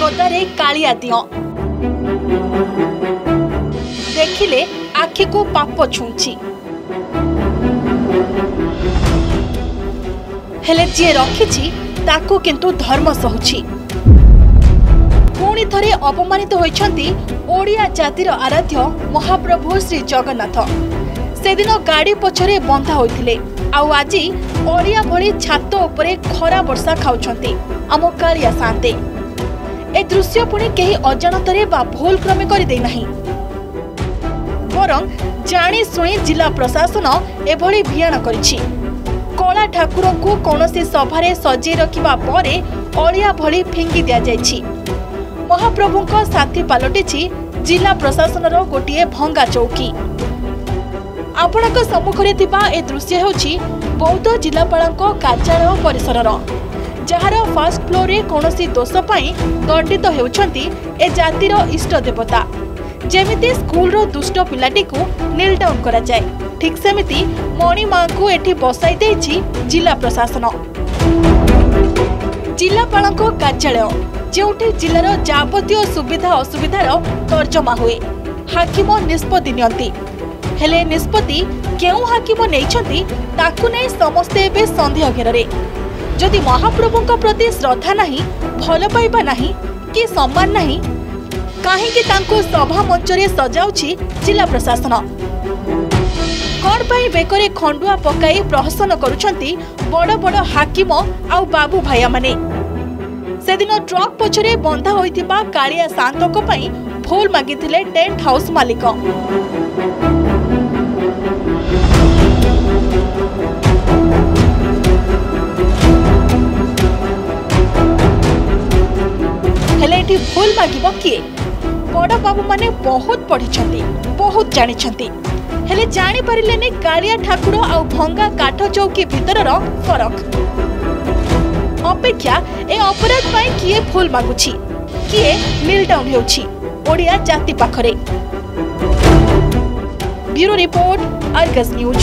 କାଳିଆ ଦିଅଁ। ଦେଖିଲେ ଆଖିକୁ ପାପ ଛୁଉଁଛି ହେଲେ ଯିଏ ରଖିଛି ତାକୁ କିନ୍ତୁ ଧର୍ମ ସହୁଛି। ପୁଣି ଥରେ ଅପମାନିତ ହୋଇଛନ୍ତି ଓଡ଼ିଆ ଜାତିର ଆରାଧ୍ୟ ମହାପ୍ରଭୁ ଶ୍ରୀ ଜଗନ୍ନାଥ। ସେଦିନ ଗାଡ଼ି ପଛରେ ବନ୍ଧା ହୋଇଥିଲେ। ଆଉ ଆଜି ଅଳିଆ ଭଳି ଛାତ ଉପରେ ଖରା ବର୍ଷା ଖାଉଛନ୍ତି। ଆମ କାଳିଆ ସାନ୍ତେ ଏ ଦୃଶ୍ୟ ପୁଣି କେହି ଅଜାଣତରେ ବା ଭୁଲ କ୍ରମେ କରିଦେଇନାହିଁ ବରଂ ଜାଣି ଶୁଣି ଜିଲ୍ଲା ପ୍ରଶାସନ ଏଭଳି ଭିଆଣ କରିଛି। କଳା ଠାକୁରଙ୍କୁ କୌଣସି ସଭାରେ ସଜେଇ ରଖିବା ପରେ ଅଳିଆ ଭଳି ଫିଙ୍ଗି ଦିଆଯାଇଛି। ମହାପ୍ରଭୁଙ୍କ ସାଥୀ ପାଲଟିଛି ଜିଲ୍ଲା ପ୍ରଶାସନର ଗୋଟିଏ ଭଙ୍ଗା ଚୌକି। ଆପଣଙ୍କ ସମ୍ମୁଖରେ ଥିବା ଏ ଦୃଶ୍ୟ ହେଉଛି ବୌଦ୍ଧ ଜିଲ୍ଲାପାଳଙ୍କ କାର୍ଯ୍ୟାଳୟ ପରିସରର। ଯାହାର ଫାର୍ଷ୍ଟ ଫ୍ଲୋରରେ କୌଣସି ଦୋଷ ପାଇଁ ଦଣ୍ଡିତ ହେଉଛନ୍ତି ଏ ଜାତିର ଇଷ୍ଟ ଦେବତା। ଯେମିତି ସ୍କୁଲର ଦୁଷ୍ଟ ପିଲାଟିକୁ ନିଲ୍ ଡାଉନ୍ କରାଯାଏ ଠିକ୍ ସେମିତି ମଣିମାଙ୍କୁ ଏଠି ବସାଇ ଦେଇଛି ଜିଲ୍ଲା ପ୍ରଶାସନ। ଜିଲ୍ଲାପାଳଙ୍କ କାର୍ଯ୍ୟାଳୟ ଯେଉଁଠି ଜିଲ୍ଲାର ଯାବତୀୟ ସୁବିଧା ଅସୁବିଧାର ତର୍ଜମା ହୁଏ ହାକିମ ନିଷ୍ପତ୍ତି ନିଅନ୍ତି। ହେଲେ ନିଷ୍ପତ୍ତି କେଉଁ ହାକିମ ନେଇଛନ୍ତି ତାକୁ ନେଇ ସମସ୍ତେ ଏବେ ସନ୍ଦେହ ଘେରରେ। ଯଦି ମହାପ୍ରଭୁଙ୍କ ପ୍ରତି ଶ୍ରଦ୍ଧା ନାହିଁ ଭଲ ପାଇବା ନାହିଁ କି ସମ୍ମାନ ନାହିଁ କାହିଁକି ତାଙ୍କୁ ସଭା ମଞ୍ଚରେ ସଜାଉଛି ଜିଲ୍ଲା ପ୍ରଶାସନ? କଣ ପାଇଁ ବେକରେ ଖଣ୍ଡୁଆ ପକାଇ ପ୍ରହସନ କରୁଛନ୍ତି ବଡ଼ ବଡ଼ ହାକିମ ଆଉ ବାବୁ ଭାଇଆମାନେ? ସେଦିନ ଟ୍ରକ୍ ପଛରେ ବନ୍ଧା ହୋଇଥିବା କାଳିଆ ସାନ୍ତଙ୍କ ପାଇଁ ଭୁଲ ମାଗିଥିଲେ ଟେଣ୍ଟ ହାଉସ୍ ମାଲିକ। ଏଠି ଭୁଲ ମାଗିବ କିଏ ବଡ଼ ବାବୁମାନେ ବହୁତ ପଢ଼ିଛନ୍ତି ବହୁତ ଜାଣିଛନ୍ତି ହେଲେ ଜାଣିପାରିଲେନି କାଳିଆ ଠାକୁର ଆଉ ଭଙ୍ଗା କାଠ ଚୌକି ଭିତରର ଫରକ। ଅପେକ୍ଷା ଏ ଅପରାଧ ପାଇଁ କିଏ ଭୁଲ ମାଗୁଛି? କିଏ ମିଲ୍ ଡାଉନ୍ ହେଉଛି ଓଡ଼ିଆ ଜାତି ପାଖରେ। Bureau report Argus news.